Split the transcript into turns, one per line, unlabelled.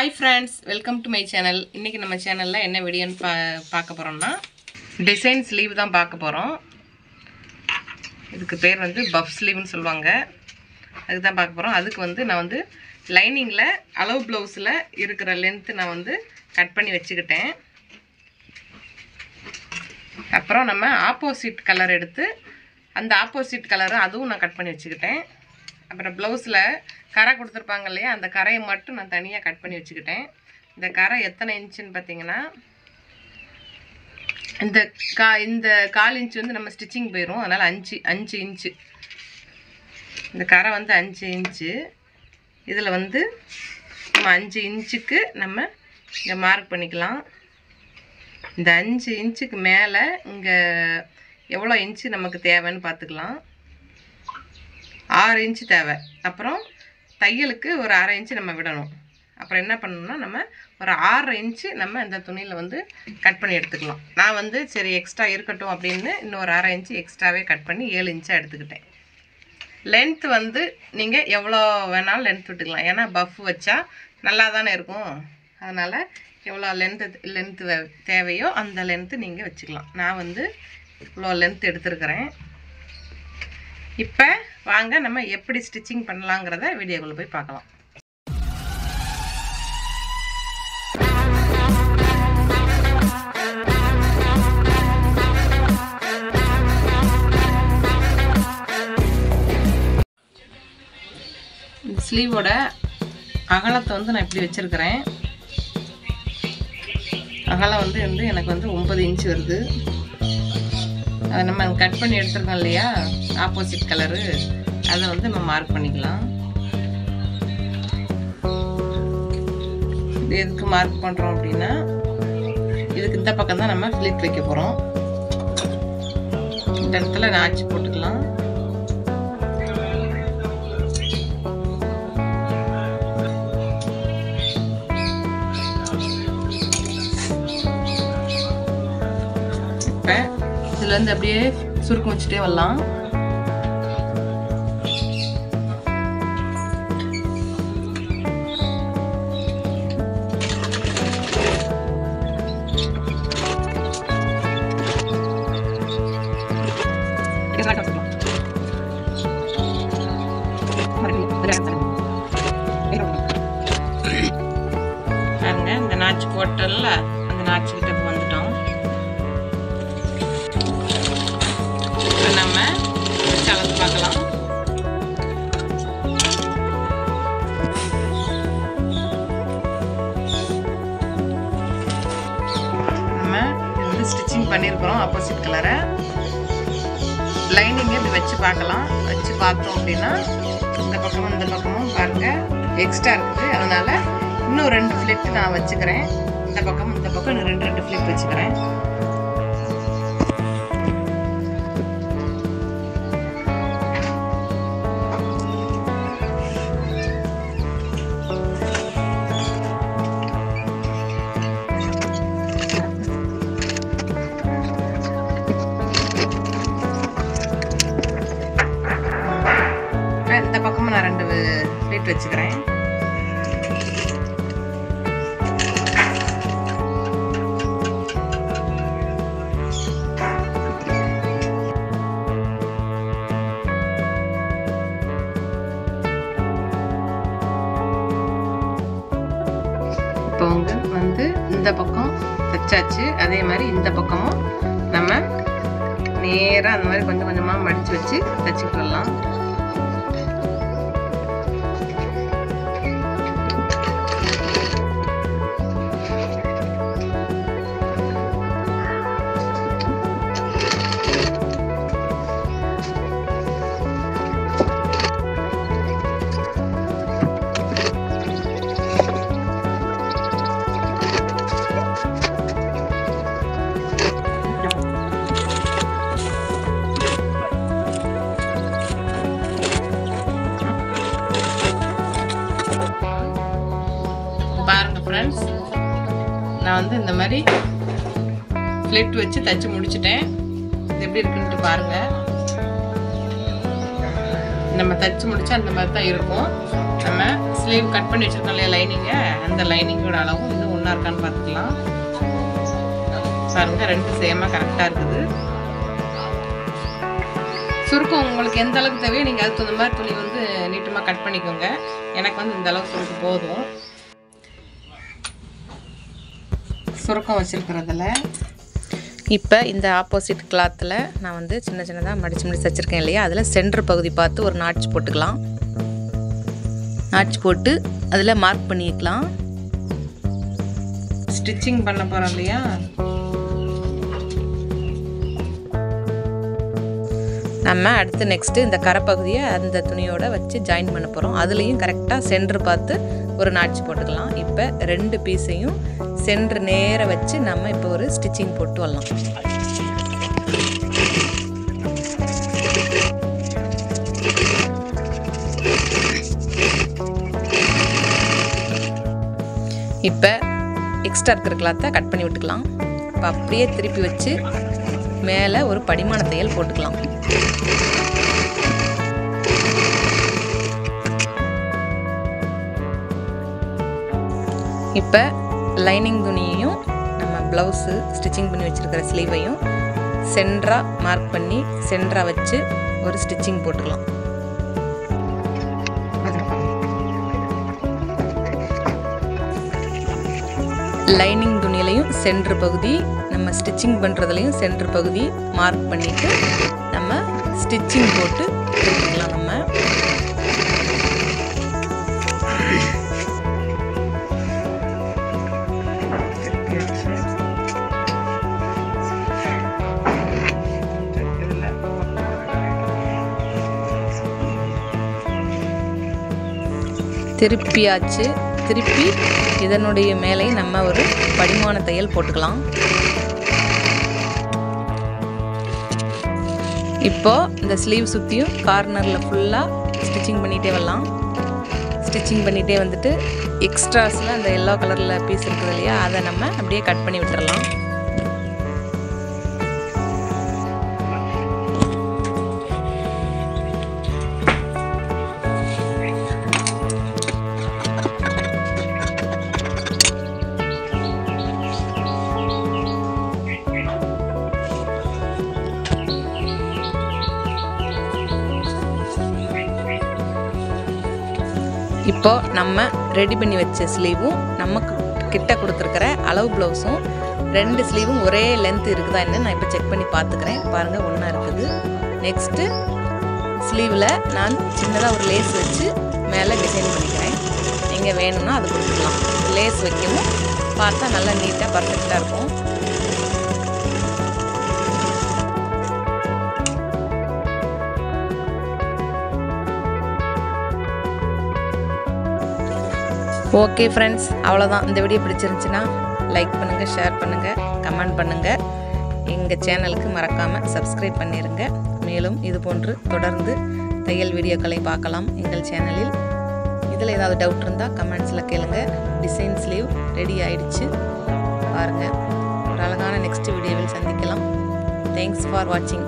Hi friends welcome to my channel இன்றைக்கி நம்ம சேனலில் என்ன வீடியோன்னு பா பார்க்க போகிறோம்னா டிசைன் ஸ்லீவ் தான் பார்க்க போகிறோம் இதுக்கு பேர் வந்து பஃப் ஸ்லீவ்னு சொல்லுவாங்க. அதுக்கு தான் பார்க்க போகிறோம் அதுக்கு வந்து நான் வந்து லைனிங்கில் அளவு ப்ளவுஸில் இருக்கிற லென்த்து நான் வந்து கட் பண்ணி வச்சுக்கிட்டேன். அப்புறம் நம்ம ஆப்போசிட் கலர் எடுத்து அந்த ஆப்போசிட் கலரை அதுவும் நான் கட் பண்ணி வச்சுக்கிட்டேன். அப்புறம் ப்ளவுஸில் கரை கொடுத்துருப்பாங்க இல்லையா? அந்த கரையை மட்டும் நான் தனியாக கட் பண்ணி வச்சுக்கிட்டேன். இந்த கரை எத்தனை இன்ச்சுன்னு பார்த்தீங்கன்னா இந்த கா இந்த கால் இன்ச்சு வந்து நம்ம ஸ்டிச்சிங் போயிடும் அதனால் அஞ்சு அஞ்சு இன்ச்சு. இந்த கரை வந்து அஞ்சு இன்ச்சு. இதில் வந்து நம்ம அஞ்சு இன்ச்சுக்கு நம்ம இங்கே மார்க் பண்ணிக்கலாம். இந்த அஞ்சு இன்ச்சுக்கு மேலே இங்கே எவ்வளோ இன்ச்சு நமக்கு தேவைன்னு பார்த்துக்கலாம். ஆறு இன்ச்சு தேவை. அப்புறம் தையலுக்கு ஒரு அரை இன்ச்சு நம்ம விடணும். அப்புறம் என்ன பண்ணணும்னா நம்ம ஒரு ஆறரை இன்ச்சு நம்ம இந்த துணியில் வந்து கட் பண்ணி எடுத்துக்கலாம். நான் வந்து சரி எக்ஸ்ட்ரா இருக்கட்டும் அப்படின்னு இன்னொரு அரை இன்ச்சு எக்ஸ்ட்ராவே கட் பண்ணி ஏழு இன்ச்சாக எடுத்துக்கிட்டேன். லென்த் வந்து நீங்கள் எவ்வளோ வேணாலும் லென்த் விட்டுக்கலாம். ஏன்னா பஃப் வச்சா நல்லா தானே இருக்கும். அதனால் எவ்வளோ லென்த்து லென்த்து தேவையோ அந்த லென்த்து நீங்கள் வச்சுக்கலாம். நான் வந்து இவ்வளோ லென்த் எடுத்துருக்கிறேன். இப்போ வாங்க நம்ம எப்படி ஸ்டிச்சிங் பண்ணலாங்கிறத வீடியோக்குள்ளே போய் பார்க்கலாம். இந்த ஸ்லீவோட அகலத்தை வந்து நான் இப்படி வச்சுருக்கிறேன். அகலம் வந்து வந்து எனக்கு வந்து ஒம்பது இன்ச்சு வருது. அதை நம்ம கட் பண்ணி எடுத்துருக்கோம் இல்லையா? ஆப்போசிட் கலரு அதை வந்து நம்ம மார்க் பண்ணிக்கலாம். இது எதுக்கு மார்க் பண்ணுறோம் அப்படின்னா இதுக்கு இந்த பக்கம் தான் நம்ம ஃபிளிட் வைக்க போகிறோம் இந்த இடத்துல நாச்சு போட்டுக்கலாம். இப்போ இதில் வந்து அப்படியே சுருக்கம் வச்சுட்டே வரலாம். பாருங்க இந்த நாச்சு போட்டல அந்த நாச்சு பண்ணியிருக்கிறோம் ஆப்போசிட் கலரை லைனிங்கே இப்படி வச்சு பார்க்கலாம். வச்சு பார்த்தோம் அப்படின்னா இந்த பக்கமும் இந்த பக்கமும் பாருங்கள் எக்ஸ்ட்ரா இருக்குது. அதனால் இன்னும் ரெண்டு ஃப்ளிப் நான் வச்சுக்கிறேன். இந்த பக்கம் இந்த பக்கம் இன்னும் ரெண்டு ரெண்டு ஃப்ளிப் வச்சுக்கிறேன். ரெண்டு ஸ்வீட் வச்சுக்கிறேன். இப்போ வந்து இந்த பக்கம் தைச்சாச்சு அதே மாதிரி இந்த பக்கமும் நம்ம நேராக அந்த மாதிரி கொஞ்சம் கொஞ்சமாக மடித்து வச்சு தச்சுக்கிடலாம் வந்து இந்த மாதிரி ஃப்ளெட் வச்சு தைச்சி முடிச்சிட்டேன். இது எப்படி இருக்குன்ட்டு பாருங்க. நம்ம தச்சு முடிச்சா அந்த மாதிரி தான் இருக்கும். நம்ம ஸ்லீவ் கட் பண்ணி வச்சிருக்கோம் இல்லையா லைனிங்கை அந்த லைனிங்கோட அளவும் இன்னும் ஒன்றா இருக்கான்னு பார்த்துக்கலாம். பாருங்க ரெண்டு சேமாக கரெக்டாக இருக்குது. சுருக்கம் உங்களுக்கு எந்த அளவுக்கு தேவையோ நீங்கள் அதுக்கு தகுந்த மாதிரி துணி வந்து நீட்டமாக கட் பண்ணிக்கோங்க. எனக்கு வந்து இந்த அளவுக்கு சுருக்கம் போதும். சுருக்கம் வச்சுருக்கிறதுல. இப்போ இந்த ஆப்போசிட் கிளாத்தில் நான் வந்து சின்ன சின்னதாக மடித்து மடித்து வச்சுருக்கேன் இல்லையா? அதில் சென்டர் பகுதி பார்த்து ஒரு நாட்ச் போட்டுக்கலாம். நாட்ச் போட்டு அதில் மார்க் பண்ணிக்கலாம். ஸ்டிச்சிங் பண்ண போகிறோம் இல்லையா? நம்ம அடுத்து நெக்ஸ்ட்டு இந்த கரைப்பகுதியை அந்த துணியோட வச்சு ஜாயின் பண்ண போகிறோம் அதுலேயும் கரெக்டாக சென்டர் பார்த்து ஒரு நாட்ச் போட்டுக்கலாம். இப்போ ரெண்டு பீஸையும் சென்டர் நேர வச்சு நம்ம இப்போ ஒரு ஸ்டிச்சிங் போட்டு வரலாம். இப்போ எக்ஸ்ட்ரா இருக்கிற கிளாத்தை கட் பண்ணி விட்டுக்கலாம். இப்போ அப்படியே திருப்பி வச்சு மேலே ஒரு படிமான தையல் போட்டுக்கலாம். இப்போ லைனிங் துணியையும் நம்ம ப்ளவுஸு ஸ்டிச்சிங் பண்ணி வச்சுருக்கிற ஸ்லீவையும் சென்ட்ராக மார்க் பண்ணி சென்ட்ராக வச்சு ஒரு ஸ்டிச்சிங் போட்டுக்கலாம். லைனிங் துணியிலையும் சென்ட்ரு பகுதி நம்ம ஸ்டிச்சிங் பண்ணுறதுலையும் சென்ட்ரு பகுதி மார்க் பண்ணிவிட்டு நம்ம ஸ்டிச்சிங் போட்டு திருப்பியாச்சு. திருப்பி இதனுடைய மேலே நம்ம ஒரு படிமான தையல் போட்டுக்கலாம். இப்போ இந்த ஸ்லீவ் சுற்றியும் கார்னரில் ஃபுல்லாக ஸ்டிச்சிங் பண்ணிகிட்டே வரலாம். ஸ்டிச்சிங் பண்ணிகிட்டே வந்துட்டு எக்ஸ்ட்ராஸில் அந்த எல்லோ கலரில் பீஸ் இருக்குது இல்லையா அதை நம்ம அப்படியே கட் பண்ணி விட்டுறலாம். இப்போ நம்ம ரெடி பண்ணி வச்ச ஸ்லீவும் நம்ம கிட்ட கொடுத்துருக்கிற அளவு ப்ளவுஸும் ரெண்டு ஸ்லீவும் ஒரே லென்த் இருக்குதா என்ன நான் இப்போ செக் பண்ணி பார்த்துக்கிறேன். பாருங்கள் ஒன்றா இருக்குது. நெக்ஸ்ட்டு ஸ்லீவில் நான் சின்னதாக ஒரு லேஸ் வச்சு மேலே டிசைன் பண்ணிக்கிறேன். நீங்கள் வேணும்னா அது கொடுத்துக்கலாம். லேஸ் வைக்கவும் பார்த்தா நல்லா நீட்டாக பர்ஃபெக்டாக இருக்கும். ஓகே ஃப்ரெண்ட்ஸ் அவ்வளோதான் இந்த வீடியோ பிடிச்சிருந்துச்சுன்னா லைக் பண்ணுங்கள் ஷேர் பண்ணுங்கள் கமெண்ட் பண்ணுங்கள் எங்கள் சேனலுக்கு மறக்காமல் சப்ஸ்கிரைப் பண்ணிடுங்க மேலும் இது போன்று தொடர்ந்து தையல் வீடியோக்களை பார்க்கலாம் எங்கள் சேனலில் இதில் ஏதாவது டவுட் இருந்தால் கமெண்ட்ஸில் கேளுங்க. டிசைன் ஸ்லீவ் ரெடி ஆயிடுச்சு. பாருங்கள் ஒரு அழகான நெக்ஸ்ட் வீடியோவில் சந்திக்கலாம். தேங்க்ஸ் ஃபார் வாட்சிங்